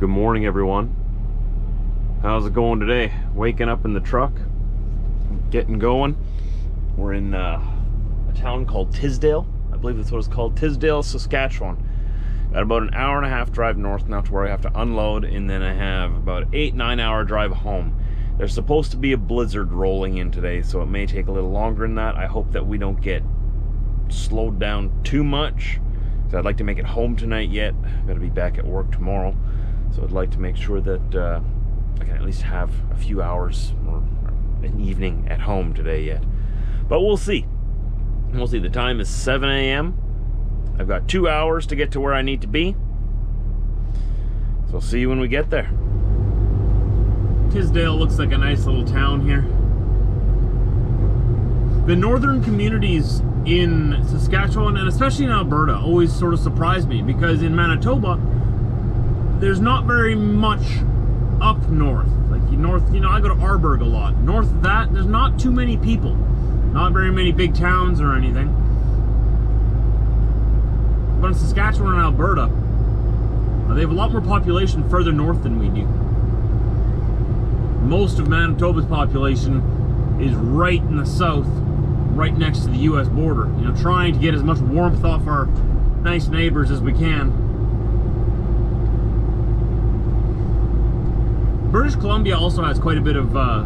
Good morning, everyone. How's it going today? Waking up in the truck, getting going. We're in uh, a town called Tisdale. I believe that's what it's called. Tisdale, Saskatchewan. Got about an hour and a half drive north now to where I have to unload, and then I have about eight, nine hour drive home. There's supposed to be a blizzard rolling in today, so it may take a little longer than that. I hope that we don't get slowed down too much. I'd like to make it home tonight yet. I've got to be back at work tomorrow. So I'd like to make sure that uh, I can at least have a few hours or an evening at home today yet. But we'll see. We'll see. The time is 7 a.m. I've got two hours to get to where I need to be. So I'll see you when we get there. Tisdale looks like a nice little town here. The northern communities in Saskatchewan and especially in Alberta always sort of surprise me because in Manitoba there's not very much up north. Like north, you know, I go to Arborg a lot. North of that, there's not too many people. Not very many big towns or anything. But in Saskatchewan and Alberta, uh, they have a lot more population further north than we do. Most of Manitoba's population is right in the south, right next to the US border. You know, trying to get as much warmth off our nice neighbors as we can. British Columbia also has quite a bit of uh,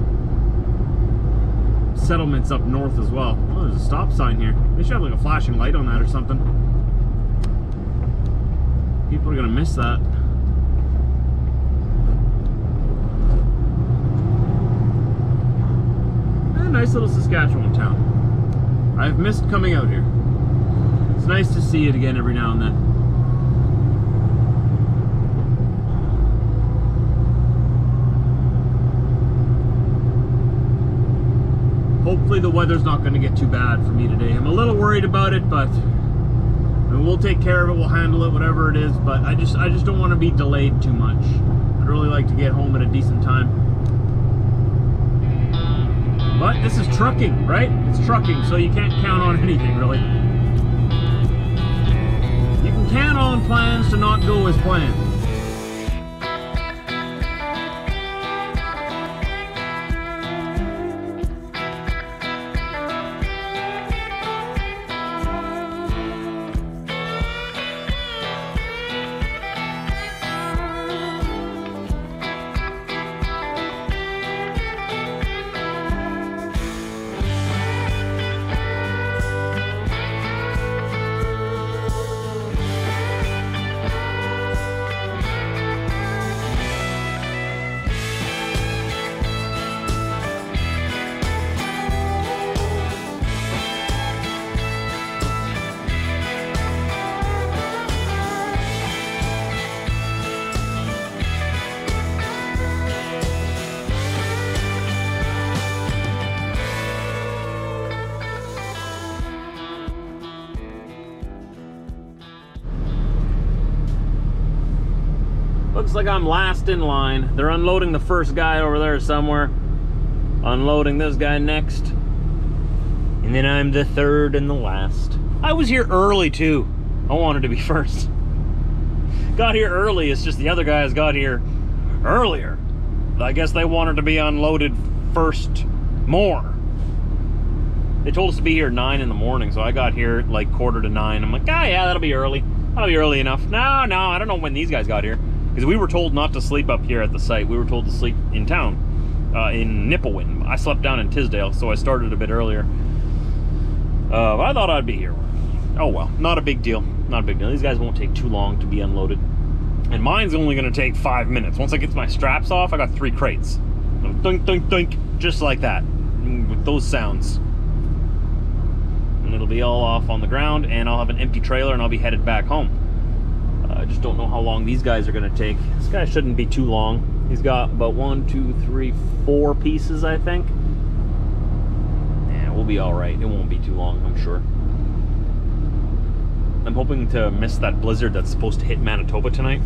settlements up north as well. Oh, there's a stop sign here. They should have like a flashing light on that or something. People are gonna miss that. A nice little Saskatchewan town. I've missed coming out here. It's nice to see it again every now and then. Hopefully the weather's not going to get too bad for me today. I'm a little worried about it, but we'll take care of it. We'll handle it, whatever it is. But I just, I just don't want to be delayed too much. I'd really like to get home at a decent time. But this is trucking, right? It's trucking, so you can't count on anything, really. You can count on plans to not go as planned. Looks like I'm last in line. They're unloading the first guy over there somewhere. Unloading this guy next. And then I'm the third and the last. I was here early too. I wanted to be first. Got here early, it's just the other guys got here earlier. I guess they wanted to be unloaded first more. They told us to be here 9 in the morning, so I got here like quarter to 9. I'm like, oh yeah, that'll be early. That'll be early enough. No, no, I don't know when these guys got here. Because we were told not to sleep up here at the site. We were told to sleep in town, uh, in Nipawin. I slept down in Tisdale, so I started a bit earlier. Uh, I thought I'd be here. Oh well, not a big deal. Not a big deal. These guys won't take too long to be unloaded. And mine's only going to take five minutes. Once I get my straps off, I got three crates. Dunk, dunk, dunk, just like that. With those sounds. And it'll be all off on the ground, and I'll have an empty trailer, and I'll be headed back home. I just don't know how long these guys are going to take. This guy shouldn't be too long. He's got about one, two, three, four pieces, I think. Yeah, we'll be all right. It won't be too long, I'm sure. I'm hoping to miss that blizzard that's supposed to hit Manitoba tonight.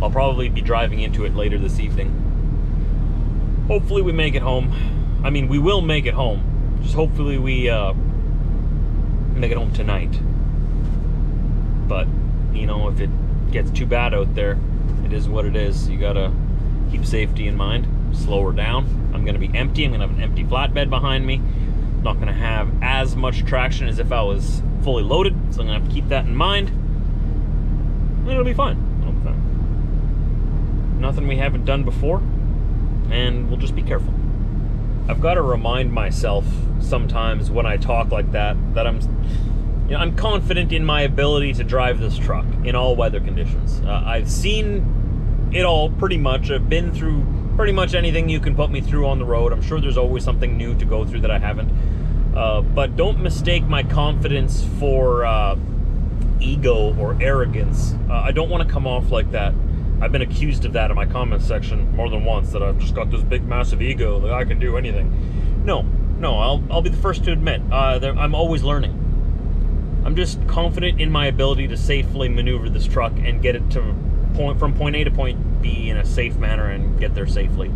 I'll probably be driving into it later this evening. Hopefully we make it home. I mean, we will make it home. Just hopefully we uh, make it home tonight. But you know, if it gets too bad out there, it is what it is. You gotta keep safety in mind. Slow her down. I'm gonna be empty. I'm gonna have an empty flatbed behind me. Not gonna have as much traction as if I was fully loaded, so I'm gonna have to keep that in mind. It'll be fine. It'll be fine. Nothing we haven't done before, and we'll just be careful. I've got to remind myself sometimes when I talk like that that I'm you know, I'm confident in my ability to drive this truck in all weather conditions. Uh, I've seen it all pretty much. I've been through pretty much anything you can put me through on the road. I'm sure there's always something new to go through that I haven't. Uh, but don't mistake my confidence for uh, ego or arrogance. Uh, I don't want to come off like that. I've been accused of that in my comments section more than once that I've just got this big, massive ego that I can do anything. No, no, I'll, I'll be the first to admit uh, I'm always learning. I'm just confident in my ability to safely maneuver this truck and get it to point from point A to point B in a safe manner and get there safely.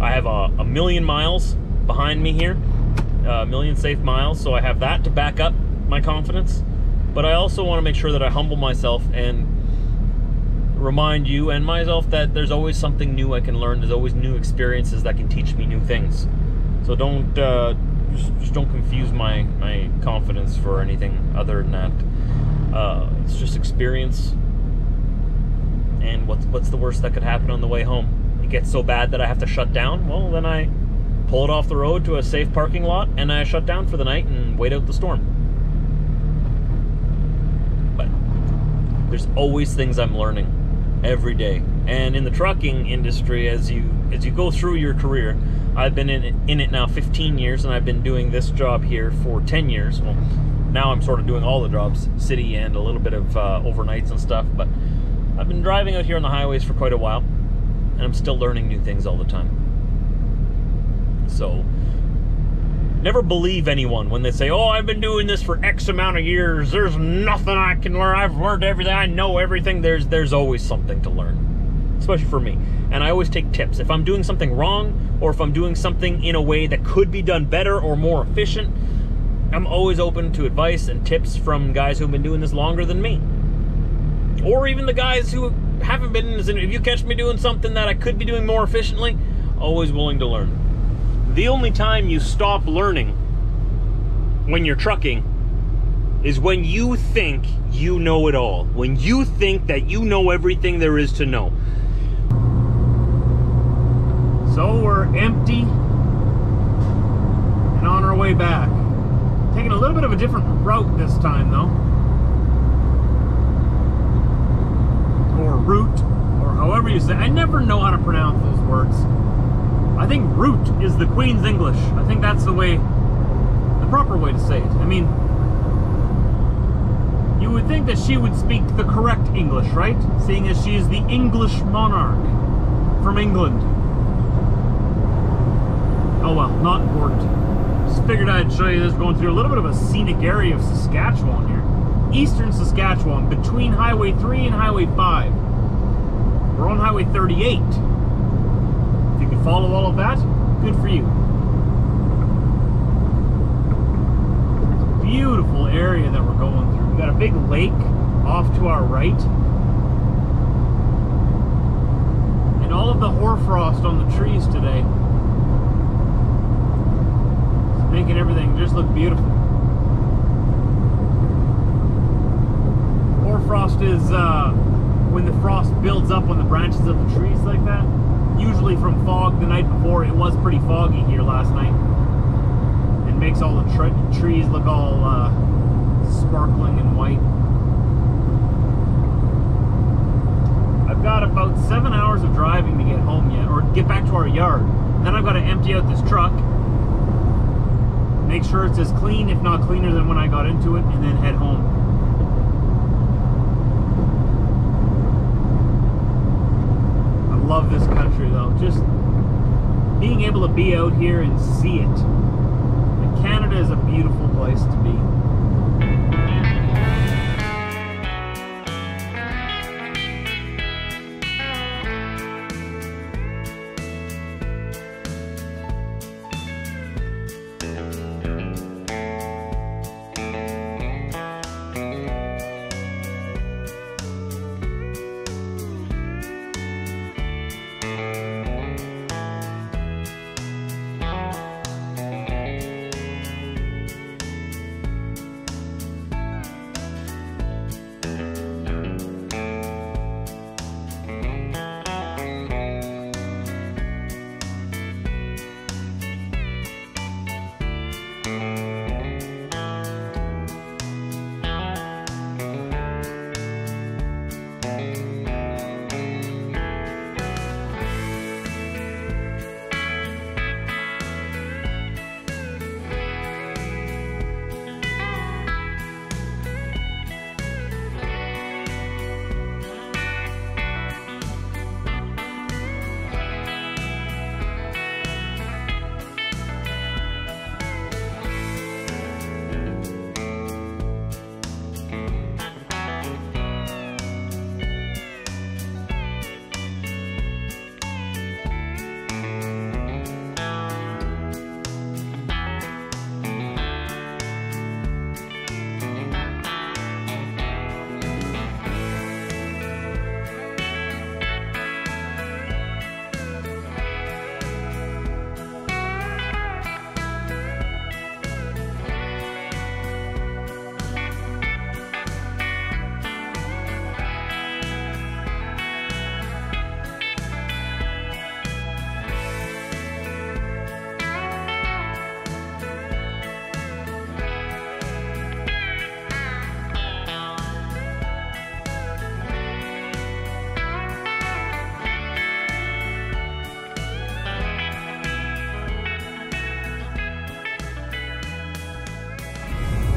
I have a, a million miles behind me here, a million safe miles, so I have that to back up my confidence. But I also want to make sure that I humble myself and remind you and myself that there's always something new I can learn. There's always new experiences that can teach me new things. So don't uh, just, just don't confuse my, my confidence for anything other than that. Uh, it's just experience. And what's, what's the worst that could happen on the way home? It gets so bad that I have to shut down? Well, then I pull it off the road to a safe parking lot and I shut down for the night and wait out the storm. But there's always things I'm learning every day. And in the trucking industry, as you as you go through your career, I've been in it, in it now 15 years, and I've been doing this job here for 10 years. Well, now I'm sort of doing all the jobs, city and a little bit of uh, overnights and stuff. But I've been driving out here on the highways for quite a while, and I'm still learning new things all the time. So never believe anyone when they say, "Oh, I've been doing this for X amount of years. There's nothing I can learn. I've learned everything. I know everything." There's there's always something to learn, especially for me. And I always take tips. If I'm doing something wrong, or if I'm doing something in a way that could be done better or more efficient, I'm always open to advice and tips from guys who've been doing this longer than me, or even the guys who haven't been. If you catch me doing something that I could be doing more efficiently, always willing to learn the only time you stop learning when you're trucking is when you think you know it all. When you think that you know everything there is to know. So we're empty and on our way back. Taking a little bit of a different route this time though. Or route, or however you say. I never know how to pronounce those words. I think root is the Queen's English. I think that's the way, the proper way to say it. I mean, you would think that she would speak the correct English, right? Seeing as she is the English monarch from England. Oh well, not important. Just figured I'd show you this going through a little bit of a scenic area of Saskatchewan here. Eastern Saskatchewan, between Highway 3 and Highway 5. We're on Highway 38 If you can follow all of that, good for you. Beautiful area that we're going through. We've got a big lake off to our right. And all of the hoarfrost on the trees today is making everything just look beautiful. Hoarfrost is uh, when the frost builds up on the branches of the trees like that usually from fog the night before. It was pretty foggy here last night. It makes all the trees look all uh, sparkling and white. I've got about seven hours of driving to get home yet, or get back to our yard. Then I've got to empty out this truck, make sure it's as clean, if not cleaner than when I got into it, and then head home. I love this country though. Just being able to be out here and see it. Canada is a beautiful place to be.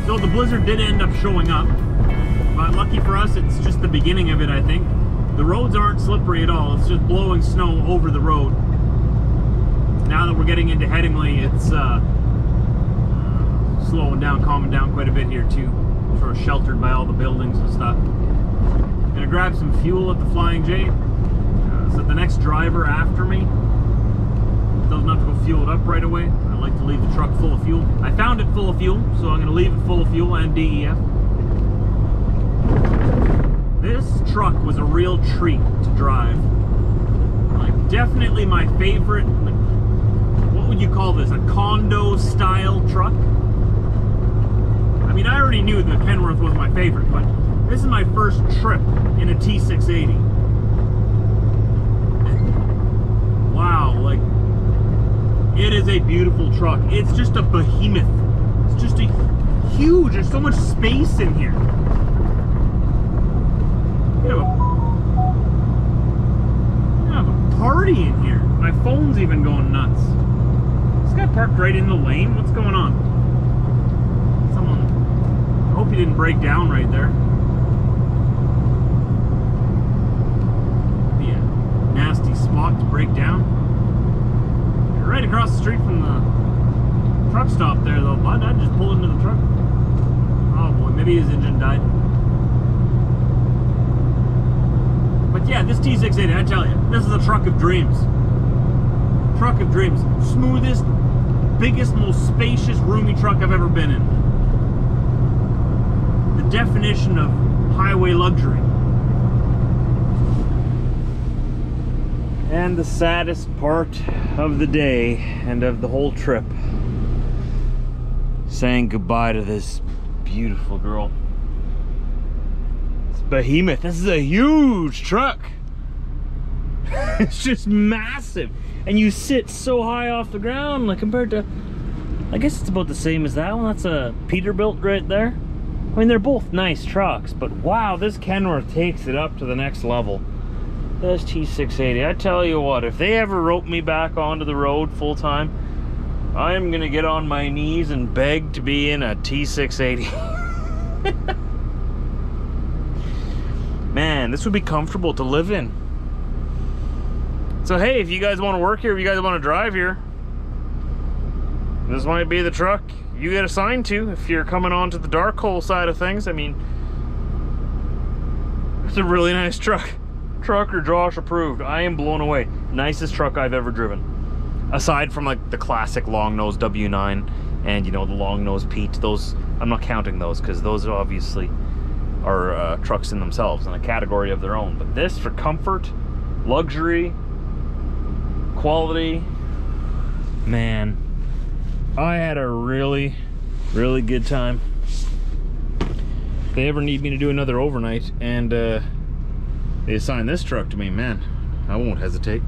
So the blizzard did end up showing up, but lucky for us, it's just the beginning of it, I think. The roads aren't slippery at all. It's just blowing snow over the road. Now that we're getting into Headingley, it's uh, slowing down, calming down quite a bit here too. Sort of sheltered by all the buildings and stuff. Gonna grab some fuel at the Flying J. Uh, so the next driver after me doesn't have to go fuel it up right away. Like to leave the truck full of fuel. I found it full of fuel, so I'm gonna leave it full of fuel and DEF. This truck was a real treat to drive. Like definitely my favorite, like, what would you call this? A condo style truck? I mean, I already knew that Kenworth was my favorite, but this is my first trip in a T680. Wow, like, it is a beautiful truck. It's just a behemoth. It's just a huge, there's so much space in here. You have a, have a party in here. My phone's even going nuts. This guy parked right in the lane. What's going on? Someone. I hope he didn't break down right there. Be a nasty spot to break down. Right across the street from the truck stop there, though, bud. I'd just pull into the truck. Oh boy, maybe his engine died. But yeah, this T680, I tell you, this is a truck of dreams. Truck of dreams. Smoothest, biggest, most spacious, roomy truck I've ever been in. The definition of highway luxury. And the saddest part of the day and of the whole trip. Saying goodbye to this beautiful girl it's behemoth. This is a huge truck. it's just massive. And you sit so high off the ground, like compared to, I guess it's about the same as that one. That's a Peterbilt right there. I mean, they're both nice trucks, but wow, this Kenworth takes it up to the next level. This T680, I tell you what, if they ever rope me back onto the road full time, I'm gonna get on my knees and beg to be in a T680. man, this would be comfortable to live in. So hey, if you guys want to work here, if you guys want to drive here, this might be the truck you get assigned to if you're coming on to the dark hole side of things. I mean, it's a really nice truck. Trucker Josh approved. I am blown away. Nicest truck I've ever driven. Aside from like the classic long nose W9 and you know the long nose Pete, those I'm not counting those because those obviously are uh, trucks in themselves in a category of their own. But this for comfort, luxury, quality, man, I had a really, really good time. If they ever need me to do another overnight and uh, they assign this truck to me, man, I won't hesitate.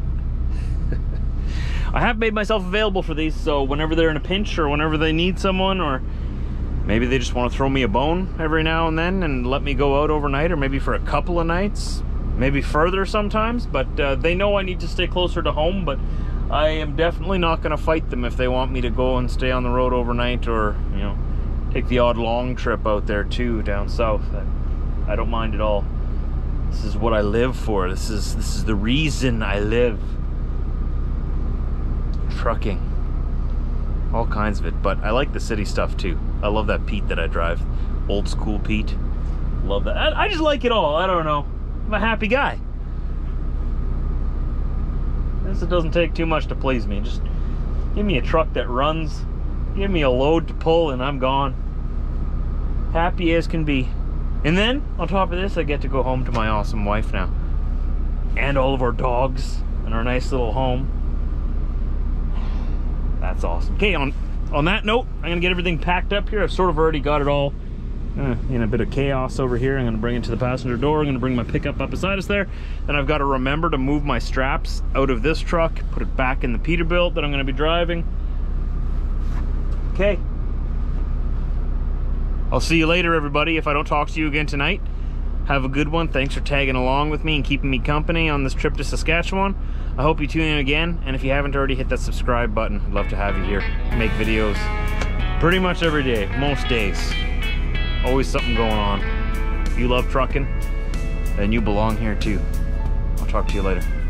I have made myself available for these, so whenever they're in a pinch or whenever they need someone or maybe they just want to throw me a bone every now and then and let me go out overnight or maybe for a couple of nights maybe further sometimes but uh, they know I need to stay closer to home but I am definitely not going to fight them if they want me to go and stay on the road overnight or you know take the odd long trip out there too down south. I, I don't mind at all this is what I live for this is this is the reason I live trucking all kinds of it but I like the city stuff too I love that Pete that I drive. Old school Pete. Love that. I, I just like it all. I don't know. I'm a happy guy. This it doesn't take too much to please me. Just give me a truck that runs, give me a load to pull, and I'm gone. Happy as can be. And then, on top of this, I get to go home to my awesome wife now. And all of our dogs and our nice little home. That's awesome. Okay, on on that note, I'm gonna get everything packed up here. I've sort of already got it all uh, in a bit of chaos over here. I'm gonna bring it to the passenger door. I'm gonna bring my pickup up beside us there. Then I've got to remember to move my straps out of this truck, put it back in the Peterbilt that I'm gonna be driving. Okay. I'll see you later, everybody, if I don't talk to you again tonight. Have a good one. Thanks for tagging along with me and keeping me company on this trip to Saskatchewan. I hope you tune in again, and if you haven't already, hit that subscribe button. I'd love to have you here. Make videos pretty much every day, most days. Always something going on. If you love trucking, then you belong here too. I'll talk to you later.